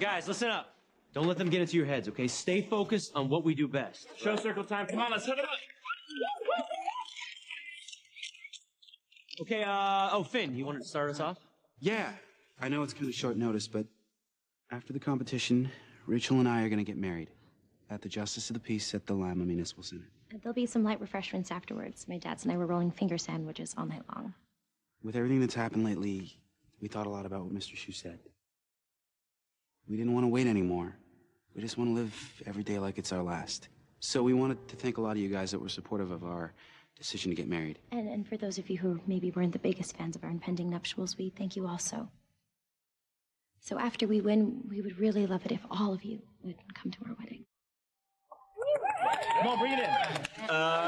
Guys, listen up. Don't let them get into your heads, okay? Stay focused on what we do best. Show circle time. Come on, let's hit it up. Okay, uh, oh, Finn, you wanted to start us off? Yeah, I know it's kind of short notice, but after the competition, Rachel and I are going to get married at the Justice of the Peace at the Lima Municipal Center. There'll be some light refreshments afterwards. My dad's and I were rolling finger sandwiches all night long. With everything that's happened lately, we thought a lot about what Mr. Schue said. We didn't want to wait anymore. We just want to live every day like it's our last. So we wanted to thank a lot of you guys that were supportive of our decision to get married. And, and for those of you who maybe weren't the biggest fans of our impending nuptials, we thank you also. So after we win, we would really love it if all of you would come to our wedding. Come on, bring it in. Uh,